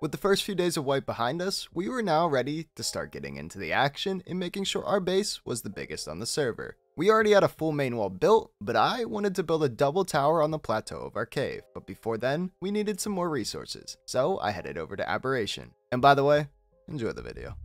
With the first few days of wipe behind us, we were now ready to start getting into the action and making sure our base was the biggest on the server. We already had a full main wall built, but I wanted to build a double tower on the plateau of our cave. But before then, we needed some more resources, so I headed over to Aberration. And by the way, enjoy the video.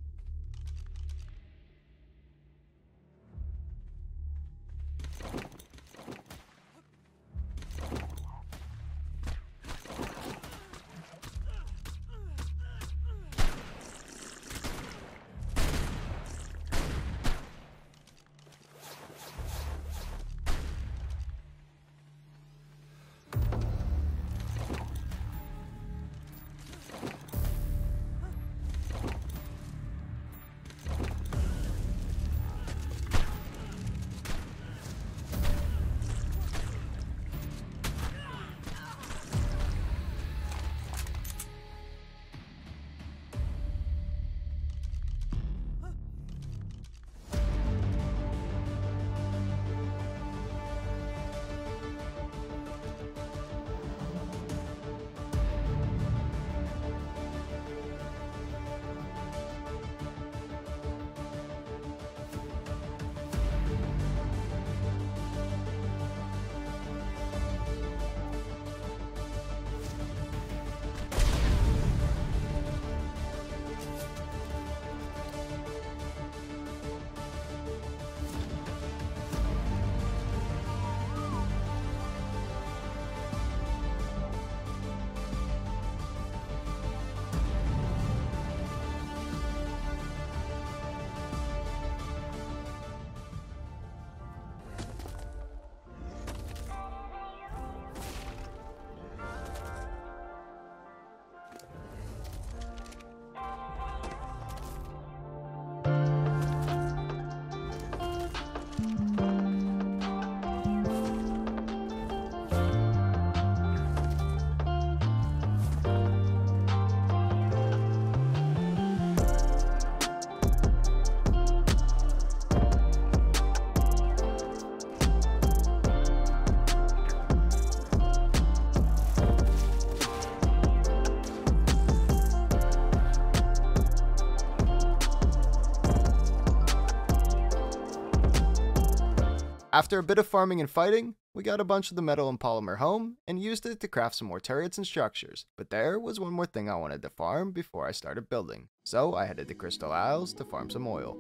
After a bit of farming and fighting, we got a bunch of the metal and polymer home and used it to craft some more turrets and structures. But there was one more thing I wanted to farm before I started building. So I headed to Crystal Isles to farm some oil.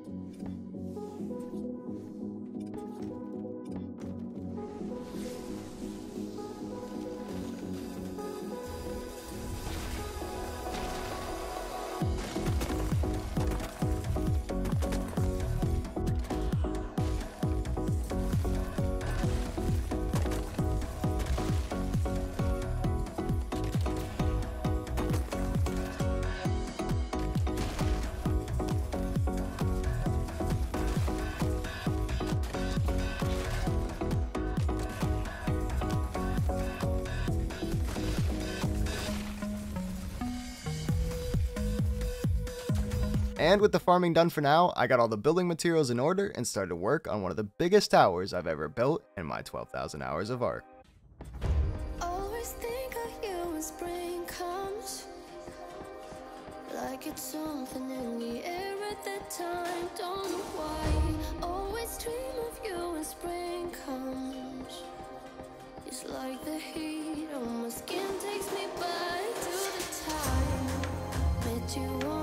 And with the farming done for now, I got all the building materials in order and started work on one of the biggest towers I've ever built in my 12,000 hours of Ark. Like it's something in the air at that time, don't know why. Always dream of you when spring comes. It's like the heat on my skin takes me back to the time. Met you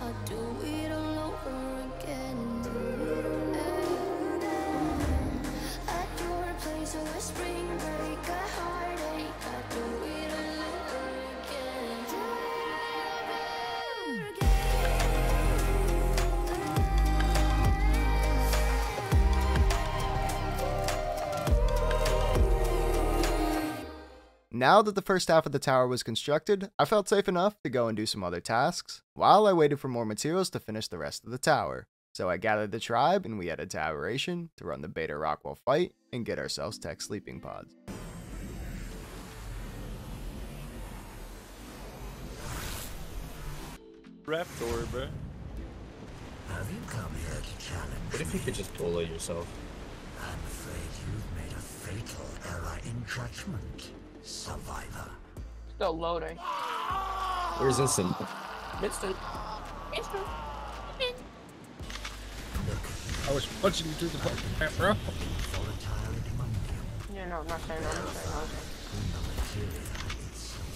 I do. Now that the first half of the tower was constructed, I felt safe enough to go and do some other tasks, while I waited for more materials to finish the rest of the tower. So I gathered the tribe and we headed to Aberration to run the Beta Rockwell fight and get ourselves tech sleeping pods. Raptor, bro. Have you come here to challenge What if you could just pull it yourself? I'm afraid you've made a fatal error in judgment, survivor. Still loading. Where's Instant? Instant. Instant. I was punching you through the fucking map, bro. Yeah, no, I'm not saying no. I'm not saying no. in the material itself.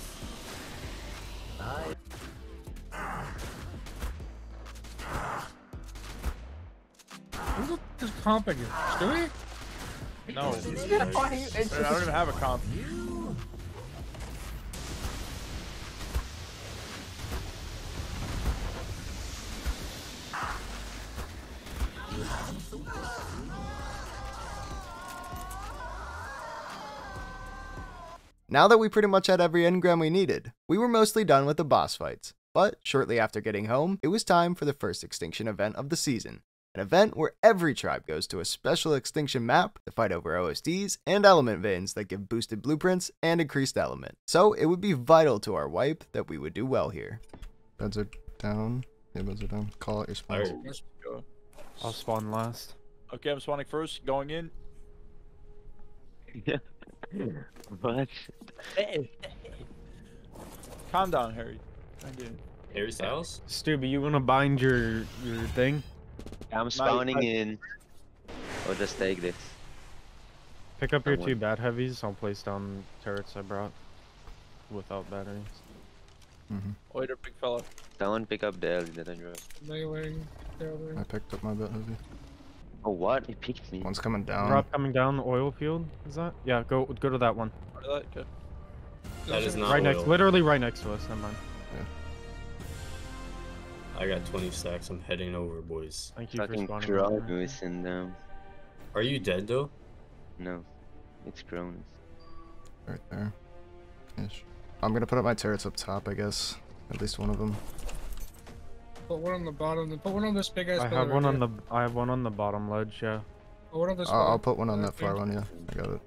Who's the this comp again? Stewie? No. Why you I don't even have a comp. Now that we pretty much had every engram we needed, we were mostly done with the boss fights. But shortly after getting home, it was time for the first extinction event of the season. An event where every tribe goes to a special extinction map to fight over OSDs and element veins that give boosted blueprints and increased element. So it would be vital to our wipe that we would do well here. Beds are down. Yeah, beds are down. Call it your Alright. spawns. Let's. I'll spawn last. Okay, I'm spawning first. Going in. What? Calm down, Harry. Thank you. Harry Styles? Stubby, you wanna bind your your thing? I'm spawning I- in. I'll just take this. Pick up your two bad heavies. I'll place down turrets I brought without batteries. Mhm. Later, big fella. Someone pick up the L that I dropped. Meleeing. I picked up my bad heavy. Oh what? He picked me. One's coming down. Drop coming down the oil field. Is that? Yeah, go go to that one. That? Okay. That is not right next, literally right next to us. Never mind. Yeah. I got 20 stacks. I'm heading over, boys. Thank you for Fucking spawning. right there. Cronus and um. Are you dead, though? No, it's Cronus. Right there. Ish. I'm gonna put up my turrets up top, I guess. At least one of them. Put one on the bottom. Then put one on this big ass. I have one right on here. the I have one on the bottom ledge. Yeah, Put one on this. I'll, I'll put one on that far one, yeah. I got it.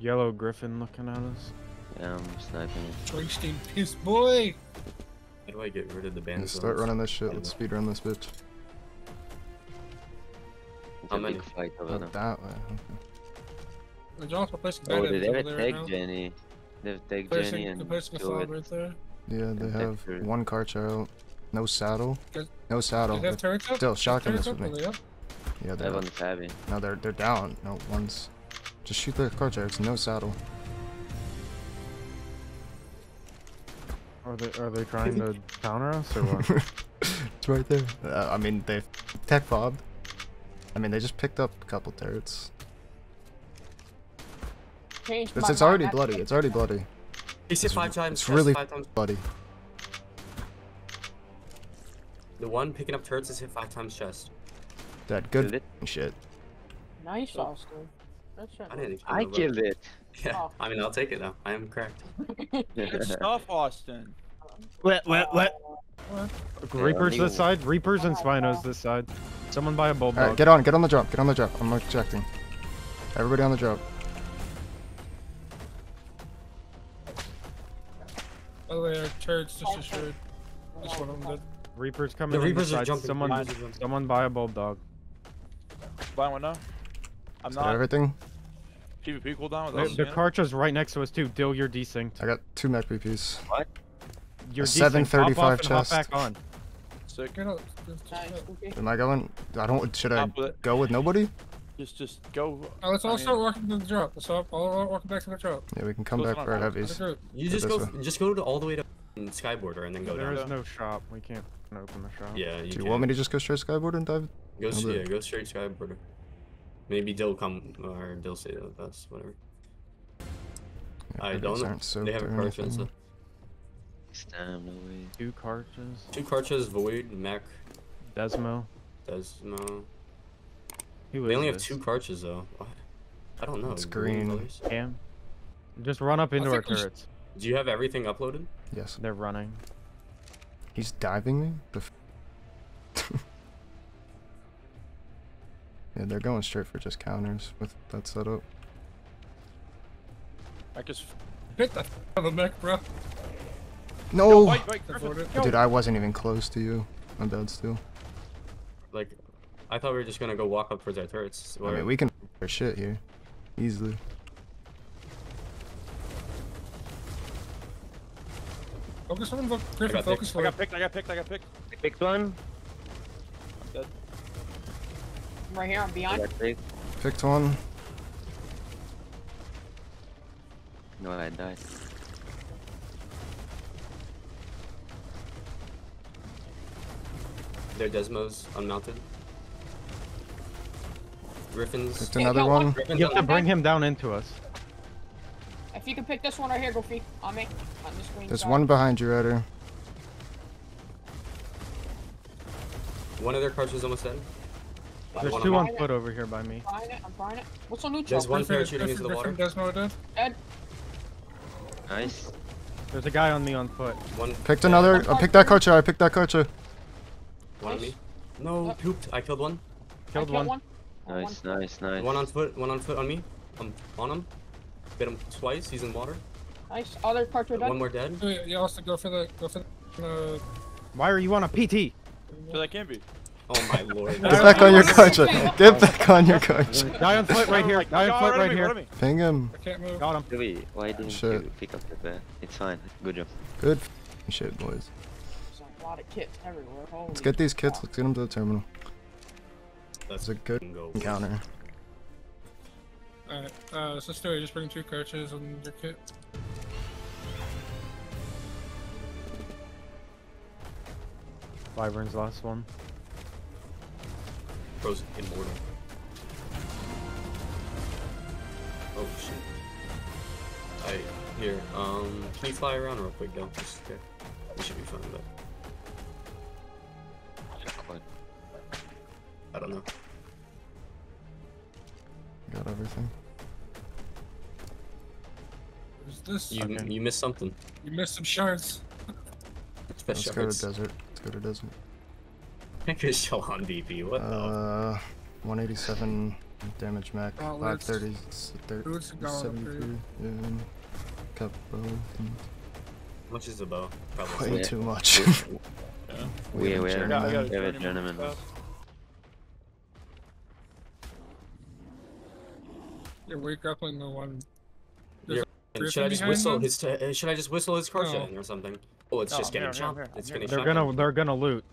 yellow griffin looking at us. Yeah, I'm sniping. it. piss boy. How do I get rid of the Yeah, band start running this shit. Let's speed run this bitch. It's How a many? big fight over Oh, there. that way. Okay. There's also placing Oh, bandits they have a there right. Jenny. They have tech Jenny and they're placing a two right there. Yeah, they have one Karka out. No saddle. No saddle. They have They're- turrets up. Still, They have shotgun this with me. are they? Yeah, I they're have on. No, they're they're down. No, one's. Just shoot the Karka. It's no saddle. Are they are they trying to counter us or what? it's right there. Uh, I mean, they've tech fobbed. I mean, they just picked up a couple turrets. Changed It's, it's already bloody. It's already bloody. He said five times. It's really five times. bloody. The one picking up turrets is hit five times chest. That Good shit. Nice, oh. Austin. Good shit. I didn't. I killed it. Yeah, Oh. I mean, I'll take it now. I am cracked. Good stuff, Austin. What what what? Reapers this side. Reapers and Spinos this side. Someone buy a bulldog. All right, get on. Get on the drop. Get on the drop. I'm ejecting. Everybody on the drop. By the way, our turrets just destroyed. Just one of them did. Reapers coming The Reapers this are jumping Someone someone buy a bulldog. Buy one now. I'm Is not. everything? PvP cooldown with The, us. the yeah? Karka's right next to us too. Dill, you're desynced. I got two mech BPs. You're A desynced. Hop 735 off and hop chest. back on. Sick. Get out. Just, just, Nice. Okay. Am I going? I don't. Should I Stop with it. go with nobody? Just, just go. uh, let's I all mean, start walking to the drop. Let's all, all, all walking back to the drop. Yeah, we can come Those back for our ours. As a heavies. You just go. way. Just go to all the way to Skyborder and then go There down. is no shop. We can't open the shop. Yeah, you Do you can. want me to just go straight skyboard and dive? Go, s- I'll do yeah, go straight Skyborder. Maybe they'll come or they'll stay with us, whatever. Yeah, I don't know. aren't soaked They have a or cartridge. anything. so- Stam, no way. Two Karkas. Two cartridges, Void, Mech, Desmo. Desmo. Who They is only have two cartridges though. I don't know. It's green green. colors? Cam. Just run up into our think we should- turrets. Do you have everything uploaded? Yes. They're running. He's diving me? The f- yeah, they're going straight for just counters with that setup. I just. Hit the f- out of the mech, bro. No! Wait, wait, Griffin, Dude, I wasn't even close to you. I'm dead still. Like, I thought we were just gonna go walk up towards our turrets. I mean, we can our shit here. Easily. Focus on him, Griffin. got Focus I got picked. I got picked. I got picked. I picked one. Dead. I'm right here. I'm I behind. got picked. Picked one. No, I died. Their Desmos unmounted. Griffins. Picked another one. one. Griffins You have to bring him down into us. If you can pick this one right here, Goofy. On me. On the screen. There's sorry. one behind you, Ryder. One of their cartridges almost dead. There's one two on on foot over here by me. I'm behind it. I'm behind it. What's on neutral? There's one Griffin, parachuting into the Griffin, water. Griffin, Desmo dead. Dead. Nice. There's a guy on me on foot. One. Picked yeah, another. I picked that Karka. I picked that Karka. One on me. No, Yep. pooped. I killed one. I Killed killed one. One. Nice, nice, nice. One on foot. One on foot on me. I'm on him. Bit him twice. He's in water. Nice. Other cartridge dead. One more dead. Wait, You also go for the go for the. Uh, Why are you on a PT? So that can be. Oh my lord. Get back on your Karka. Get back on your Karka. Guy on foot right here. Like, Guy yo, on foot right here. run. Ping him. I can't move. Got him. Wait, why didn't Shit. you pick up the bat? It's fine. Good job. Good shit, boys. There's a lot of kits everywhere. Holy Let's get these kits. Let's get them to the terminal. Let's a good fucking go. encounter. Alright, uh, so Stewie, just bring two cartridges and your kit. Viburn's last one. Frozen immortal. Oh shit. Alright, here. Um, can you fly around real quick, though? Just okay. We should be fine, but What? I don't know. Got everything. This? You Okay. you missed something. You missed some shards. Let's Special go to desert. Let's go to desert. Good show on DP. What the? Uh, 187 damage mac. Oh, 530. thir- Boots and going up 73. Yeah. Cut bow. How much is the bow? Probably. Way Yeah. too much. Yeah. We- have a we have- Yeah, I journeyman. got a Yeah, journeyman journeyman. fast. Yeah, we're grappling the one. And should I just whistle them? his? T- uh, should I just whistle his car No. in or something? Oh, it's No, just getting here, I'm chopped. It's here. getting They're gonna they're gonna loot.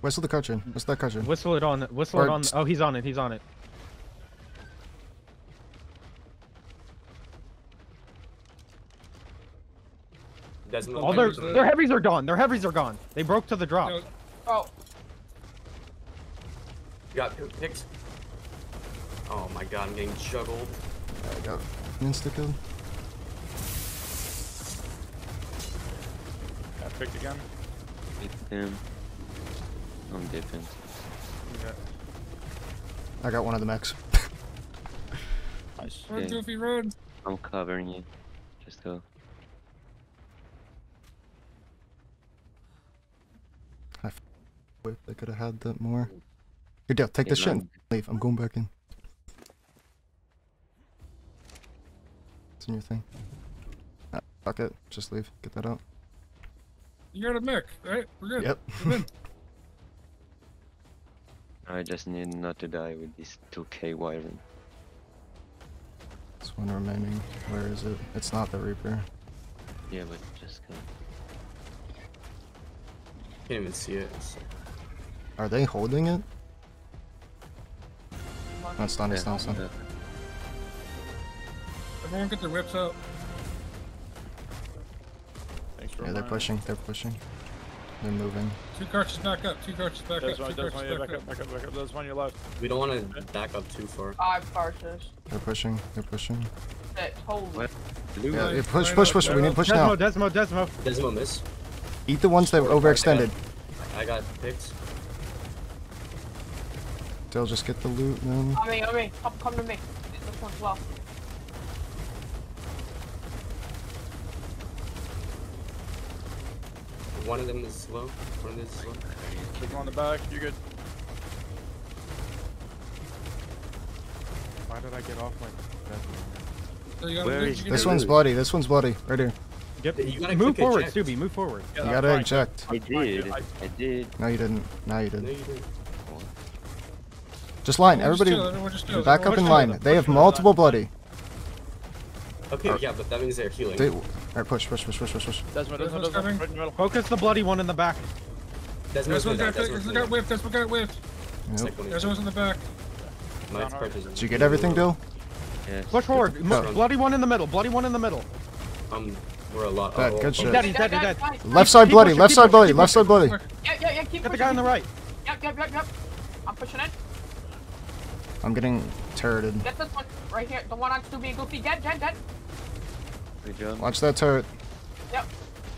Whistle the cartridge. Whistle that cartridge. Whistle it on. Whistle Or it on. Oh, he's on it. He's on it. Desmond, All their Heavy- the- their heavies are gone. Their heavies are gone. They broke to the drop. No, Oh, You got picked. Oh my god, I'm getting juggled. I got insta kill. Got picked again. Picked him. I'm dipping. I got one of the mechs. Nice. run, Okay. Goofy, run. I'm covering you. Just go. Whip, I could have had that more. Here, Dale, take Yeah, this shit and leave. I'm going back in. It's in your thing. Ah, fuck it. Just leave. Get that out. You got a mech, right? We're good. Yep. We're. I just need not to die with this 2k wiring. There's one remaining. Where is it? It's not the Reaper. Yeah, but just go. Can't even see it. Are they holding it? fuck. No, it's done. It's Yeah, done. It's done. uh, Everyone get their whips out. Thanks for Yeah, they're pushing. They're pushing. They're moving. Two cartridges back up. Two cartridges back There's up. one, Two there's one, yeah, back back up, back up, back up. There's one you left. We don't want to back up too far. Five cartridges. They're pushing. They're pushing. Six. Holy. Yeah, yeah, push, push, push. We need to push Desmo, now. Desmo, Desmo. Desmo Desmo miss. Eat the ones that were overextended. I got picked. They'll just get the loot, man. On me, on me. Come, come to me. This one's low. One of them is slow. One of them is slow. Click on the back. You're good. Why did I get off my death? So you gotta Where loot, is you This one's loot. bloody. This one's bloody. Right here. Yep. You gotta move forward, eject. Subi. Move forward. Yeah, You gotta trying. eject. I did. I- I did. No, you didn't. No, you didn't. you didn't. Just line. Everybody, just back up in line. They have multiple bloody. Okay, yeah, but that means they're healing. They, alright, push, push, push, push, push, push. Desmond, Desmond, Desmond's Desmond. coming. Right in the middle. Focus the bloody one in the back. Desmond's This one gonna got die, this Desmond's got die. whipped, got whipped. Yep. Second one This is one's in the back. Knight's Did you get everything, Bill? Yes. Push forward. Mo- Front. bloody one in the middle. Bloody one in the middle. Um, we're a lot. Bad, oh, good oh, shit. Dead, he's dead, he's dead. guys, guys. Left side bloody. Left side bloody. Left side bloody. Yeah, yeah, yeah, keep Get the guy on the right. Yep, yep, yep, yep. I'm pushing in. I'm getting turreted. Get this one right here. The one on Scooby and Goofy. Dead, dead, dead. Good job. Watch that turret. Yep.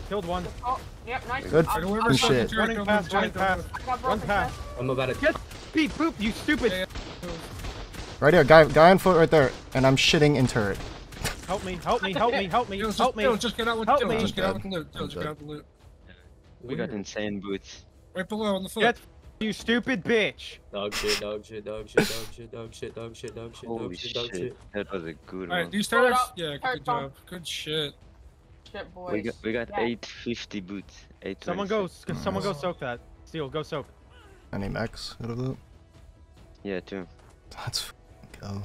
Killed one. Oh, yep, nice. Good I'm, I'm, Good fucking shit. turret, Running don't past, running past. Run past. I'm about to. Get beat, poop, you stupid. Yeah. Right here. Guy, guy on foot right there. And I'm shitting in turret. Help me, help me, help me, help me, Dills, help just, me. Dills, just get out with Help Dills, me. just get out I'm with the loot. Dills, I'm just get out with the loot. We got insane boots. Right below on the foot. Get you stupid bitch. Dog shit, dog shit, dog shit, dog shit, dog shit, dog shit, dog shit, Holy dog shit, dog shit. shit. That was a good one. these Throw it turrets? up. Yeah, good, Turret good bomb. job. Good shit. Shit, boys. We got we got 850 boots. 826. Someone go, someone go soak that. Steel, go soak. Any mechs out of that? Yeah, two. Let's go. Oh.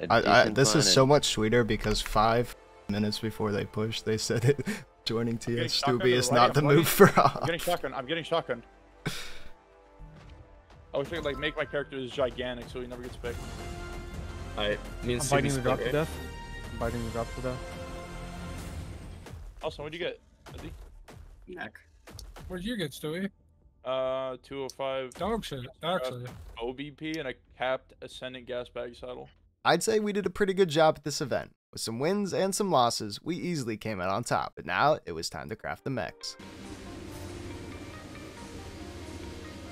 A I, I, decent this is so much sweeter because five minutes before they push, they said it. Joining TS shotgun Stubby is not the move for I'm us. getting shotgun. I'm getting shotgun. I wish I could like make my characters gigantic so he never gets picked. Alright, me and I'm Subi biting the split, drop to death. I'm biting the drop to death. Also, what'd you get? Izzy? Where'd you get, Stewie? Uh, 205 Dog shit, actually. OBP and a capped ascendant gas bag saddle. I'd say we did a pretty good job at this event. With some wins and some losses, we easily came out on top, but now it was time to craft the mechs.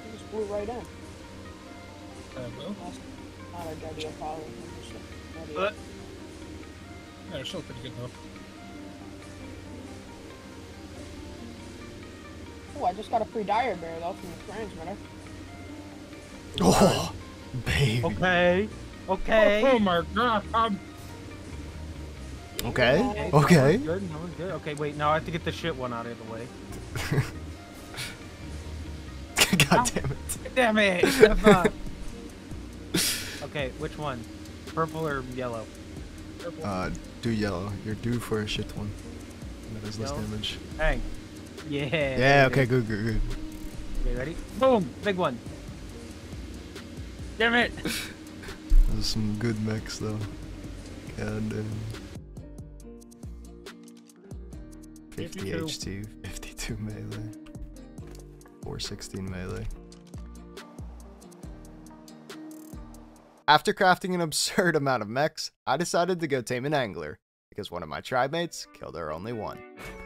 You just blew right in. Well, That's not a good idea, probably. Just a- idea. yeah, they're still pretty good though. Oh, I just got a free dire bear though from the transmitter. Oh, baby. Okay. Okay. Oh my god, um, Okay, okay. Good, that was good. Okay, wait, now I have to get the shit one out of the way. God damn it. Damn it! Step up. okay, which one? Purple or yellow? Uh, do yellow. You're due for a shit one. That is less damage. Hang. Yeah. Yeah, okay, good, good, good. Okay, ready? Boom! Big one. Damn it! Those some good mechs though. God damn. 50 52. H2, 52 melee. 416 melee. After crafting an absurd amount of mechs, I decided to go tame an angler, because one of my tribe mates killed our only one.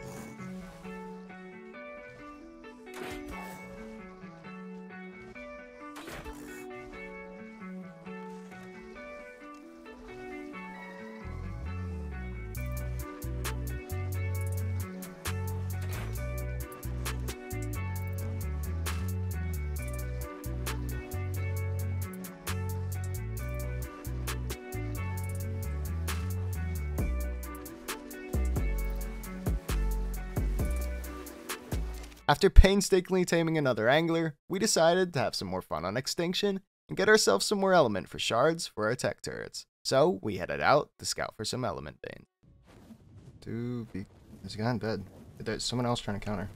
After painstakingly taming another angler, we decided to have some more fun on Extinction and get ourselves some more element for shards for our tech turrets. So we headed out to scout for some element veins. Do be there's a guy in bed. There's someone else trying to counter.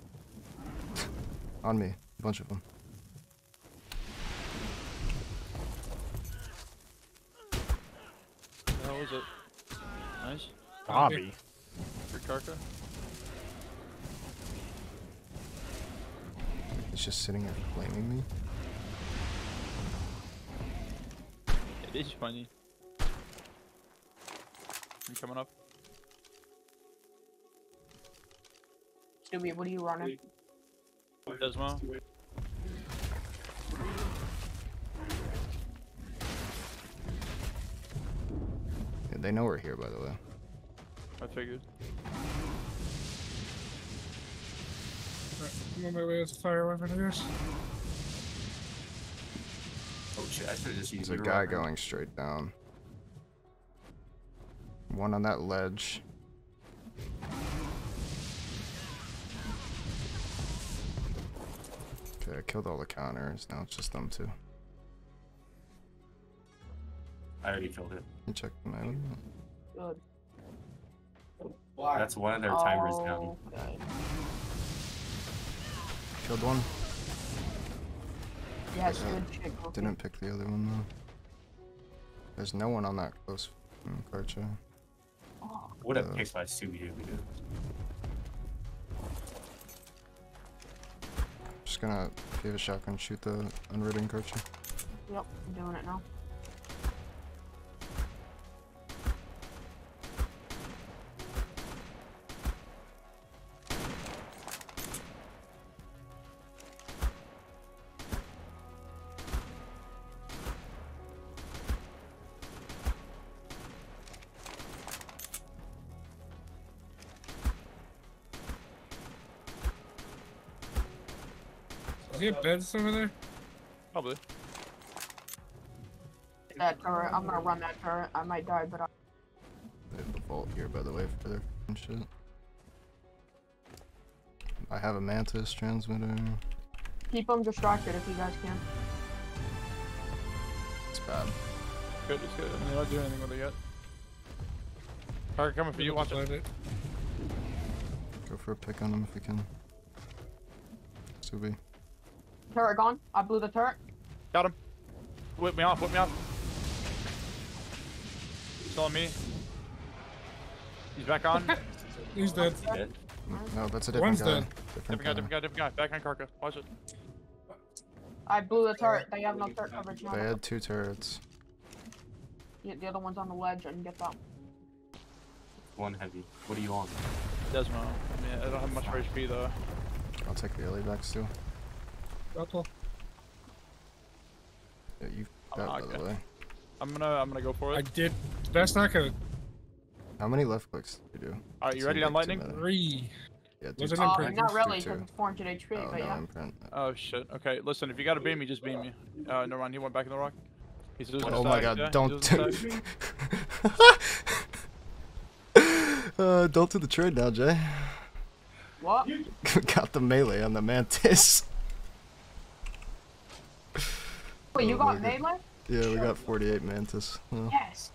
on me. A bunch of them. The hell is it? Nice. Bobby. For Karka. He's just sitting there blaming me. It is funny. You coming up? Scooby, what are you running? Desmo? Yeah, they know we're here, by the way. I figured. I'm on my way with a fire weapon, I guess. Oh shit, I should have just used There's a guy rock. going straight down. One on that ledge. Okay, I killed all the counters. Now it's just them two. I already killed it. You check the map. Good. That's one of their oh, timers down. Oh, Okay. Killed one. Yes, Yeah. good shit, Goofy. Didn't pick the other one though. There's no one on that close from Karka. Oh, What a Uh, pick by Subi we did. Just gonna give a shotgun shoot the unridden Karka. yep, I'm doing it now. Beds over there? Probably. That turret, I'm gonna run that turret. I might die, but I They have a vault here, by the way, for their f***ing shit. I have a mantis transmitter. keep them distracted if you guys can. It's bad. Good, it's good. I mean, they're not doing anything with it yet. Target coming for you, watch it. It. Go for a pick on them if you can. Subi. Turret gone. I blew the turret. Got him. Whip me off, whip me off. Still on me. He's back on. He's dead. Dead. No, that's a different One's guy. dead. Different guy, different guy, different guy. Back on Karka. Watch it. I blew the turret. They have no turret coverage now. They had two turrets. Yeah, the other one's on the ledge. I can get that. One heavy. What are you on? Desmo. I mean, I don't have much for HP though. I'll take the early backs too. Grapple. Yeah, you I'm got not by the way. I'm gonna, I'm gonna go for it. I did. That's not gonna. How many left clicks do you do? All right, you Seemed ready on like lightning? Three. Yeah, do Was it two. in print? not really, two. because it's 400 HP, Oh, but no, yeah. imprint. Oh shit. Okay, listen. If you gotta beam me, just beam me. Uh, never mind. He went back in the rock. He's losing Oh my god, don't do uh, don't do the trade now, Jay. What? got the melee on the mantis. Wait, you got melee? Yeah, we got 48 mantis. Yeah. Yes.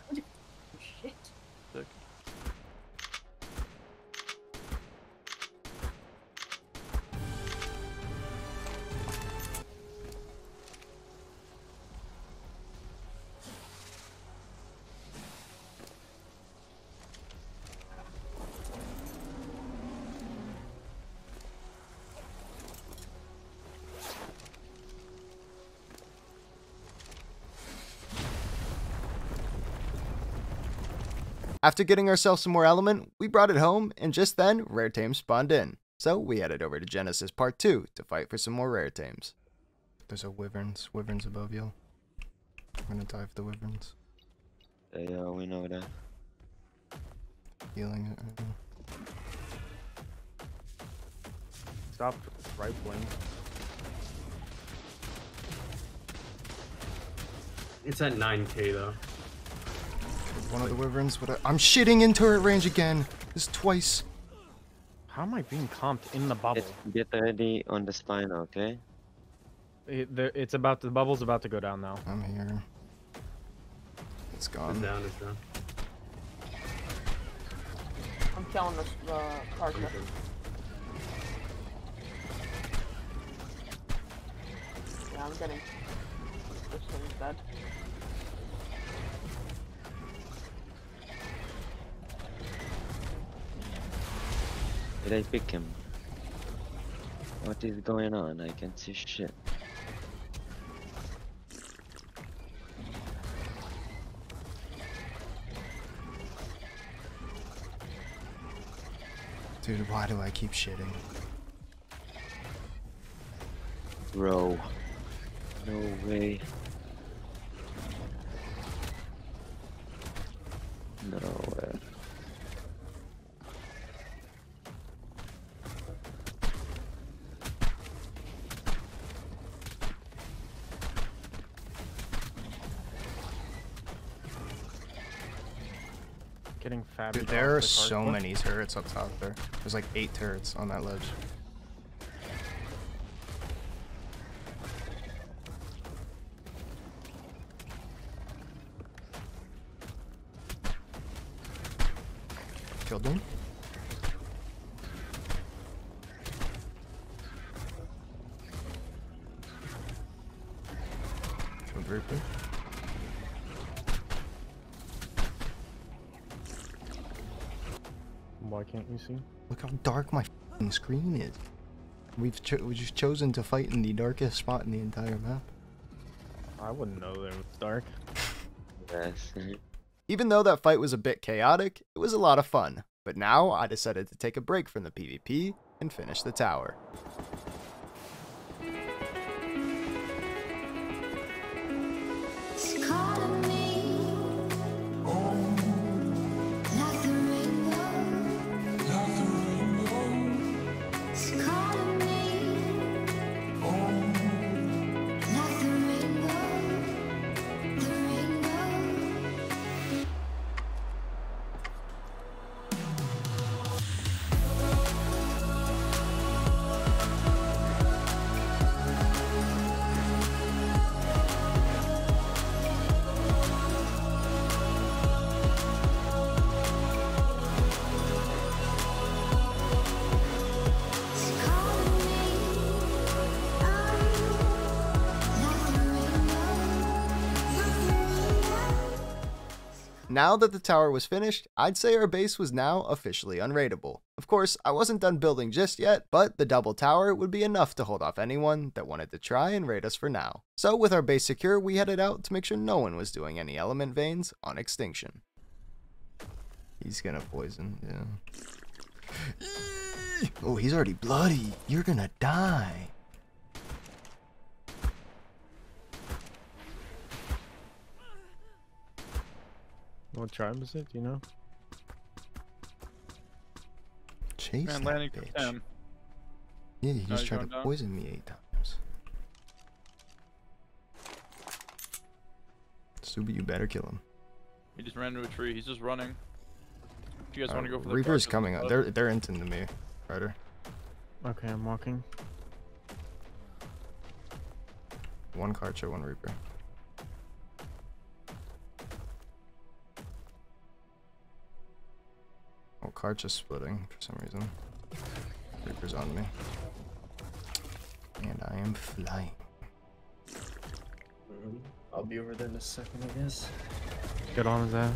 After getting ourselves some more element, we brought it home, and just then, rare tames spawned in. So we headed over to Genesis Part 2 to fight for some more rare tames. There's a wyverns, wyverns above you. I'm gonna dive the wyverns. Yeah, we know that. Healing uh, it right now. Stop rifling. It's at 9k though. Killed One of the wyverns, but I- I'm shitting in turret range again. This twice. How am I being comped in the bubble? Get, get ready on the spine, okay? It, there, it's about the bubble's about to go down now. I'm here. It's It's gone. down, it's down. I'm killing this uh, Karka. Yeah, I'm getting. This thing's dead. Did I pick him? What is going on? I can't see shit. Dude, why do I keep shitting? Bro. No way. Getting. Dude, there are so many turrets up top there. There's like eight turrets on that ledge. My fing screen is. We've cho we've chosen to fight in the darkest spot in the entire map. I wouldn't know there was dark. Yes. Even though that fight was a bit chaotic, it was a lot of fun. But now I decided to take a break from the PvP and finish the tower. Now that the tower was finished, I'd say our base was now officially unraidable. Of course, I wasn't done building just yet, but the double tower would be enough to hold off anyone that wanted to try and raid us for now. So with our base secure, we headed out to make sure no one was doing any element veins on extinction. He's gonna poison, yeah. Oh, he's already bloody. You're gonna die. What tribe is it? Do you know? Chase Man, that landing for bitch. 10. Yeah, No, he's he's tried to down. poison me eight times. Subi, you better kill him. He just ran into a tree. He's just running. If you guys Uh, want to go for the Reaper's carcass coming. up. They're they're into me, Ryder. Okay, I'm walking. One Karka, one Reaper. Oh, Karka's splitting for some reason. Reaper's on me. And I am flying. I'll be over there in a second, I guess. Get on his ass.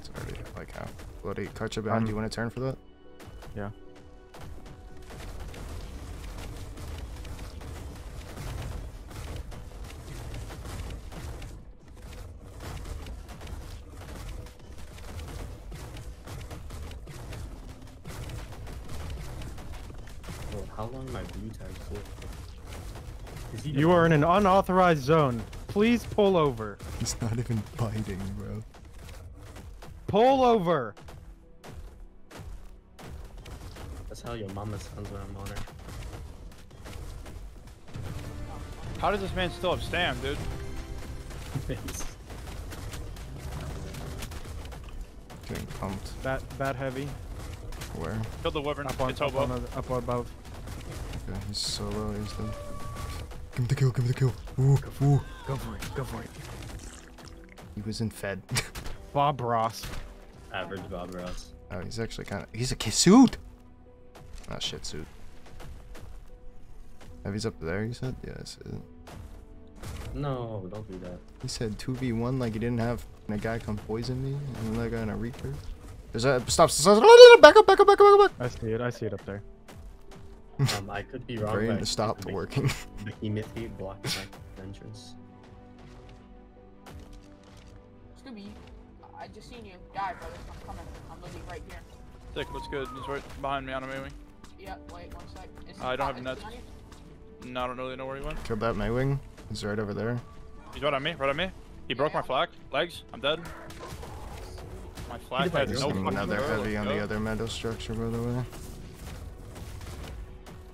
It's already like half. Bloody Karka behind. Um, Do you want to turn for that? Yeah. You are in an unauthorized zone. Please pull over. He's not even biting, bro. Pull over. That's how your mama sounds when I'm on her. How does this man still have stam, dude? Getting pumped. That that heavy. Where? Killed the wyvern. Up on, it's up, hobo. on, up above. Okay, he's so low, He's dead. Give him the kill. Give him the kill. Ooh, ooh. Go for it. Go for it. He was in Fed. Bob Ross. Average Bob Ross. oh, he's actually kind of. He's a Kisud. Not shit suit. Heavy's up there. You said. Yeah, I said it. No, don't do that. He said 2v1 like he didn't have a guy come poison me and another guy in a Reaper. There's a stop, stop, stop, back up, back up, back up, back up. I see it. I see it up there. Um, I could be wrong. Brain but I to stop the working. Behemoth hate blocking my entrance. Scooby, I just seen you die, brother. I'm coming. I'm literally right here. Sick. What's good? He's right behind me on a Maewing. Yep, wait one sec. Is I don't have nuts. he on you? No, I don't really know where he went. Killed that Maewing. He's right over there. He's right on me. Right on me. He broke my Yeah. flag. Legs. I'm dead. My flag Did had no fucking another heavy on yo. the other metal structure, by the way.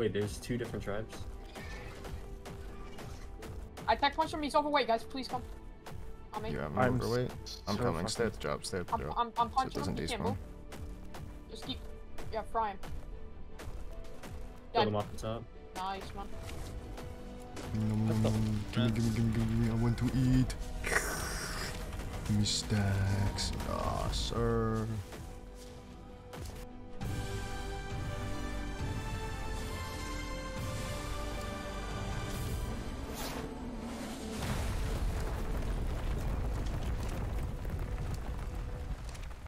Wait, there's two different tribes. I tek punched him. He's overweight, guys. Please come. On me. You have me I'm overweight? I'm so coming. Stay at the drop. Stay at the I'm, drop. I'm, I'm punching doesn't him. He can't move. Just keep. Yeah, fry him. Kill Dead. them off the top. Nice, man. Mm, Gimme, gimme, gimme, gimme, gimme. I want to eat. Give me stacks. Ah, sir.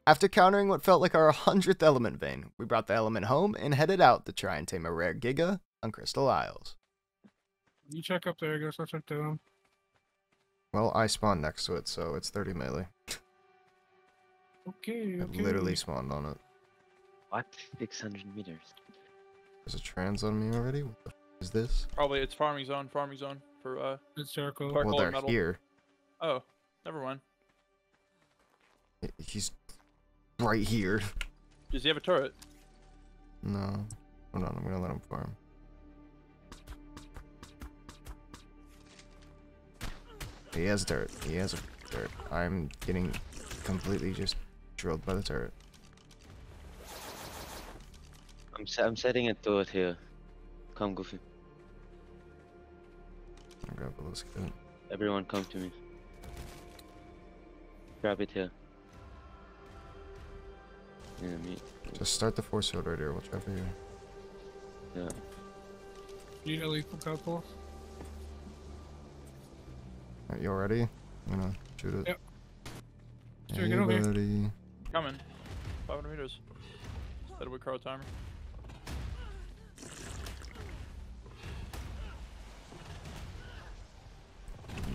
After countering what felt like our 100th element vein, we brought the element home and headed out to try and tame a rare Giga on Crystal Isles. You check up there, I guess I'll check down. Well, I spawned next to it, so it's 30 melee. Okay, I literally spawned on it. What? 600 meters. There's a trans on me already? What the f- is this? Probably it's farming zone, farming zone for uh. It's Jericho. Park- well, Dark they're metal. here. Oh, never mind. He's right here. Does he have a turret? No. Hold on, I'm gonna let him farm. He has a turret. He has a turret. I'm getting completely just drilled by the turret. I'm, se- I'm setting it to it here. Come, Goofy. I'll grab a list kit. Everyone come to me. Grab it here. Yeah, me. Just start the force field right here. We'll try for you. Yeah. You need a lethal couple. Alright, you all ready? I'm gonna shoot it. Yep. Sure, get over here. Coming. 500 meters. Set a with Carl timer.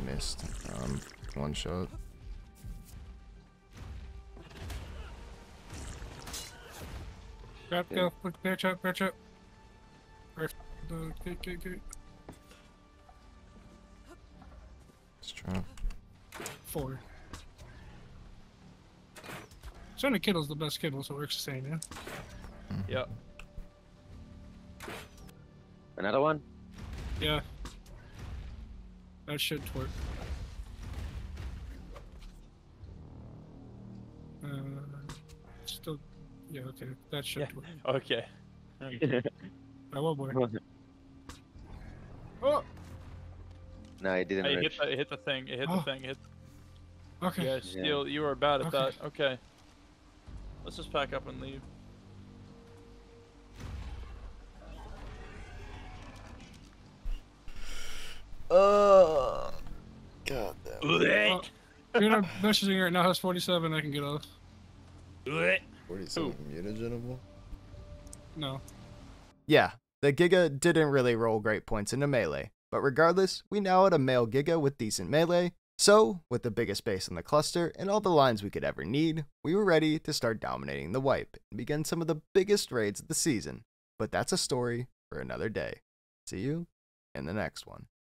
Missed. Um, one shot. Grab, Yeah. go. Look, bear trap, bear trap. Bear, uh, gate, gate, gate. Let's try. Four. Sonic Kittle's the best Kittle, so it works the same, yeah? Yeah. Another one? Yeah. That should work. Uh, still, yeah, okay, that should Yeah. work. Okay. Oh boy. Oh! no, it didn't Hey, it hit reach. the, it hit the thing. It hit Oh. the thing. It hit. Okay. Yeah, Steel, you are bad at Okay. that. Okay. Let's just pack up and leave. Uh, God damn. Well, if you're not messaging right now, has 47, I can get off. 47 mutagenable? No. Yeah, the Giga didn't really roll great points into melee, but regardless, we now had a male Giga with decent melee, so, with the biggest base in the cluster and all the lines we could ever need, we were ready to start dominating the wipe and begin some of the biggest raids of the season. But that's a story for another day. See you in the next one.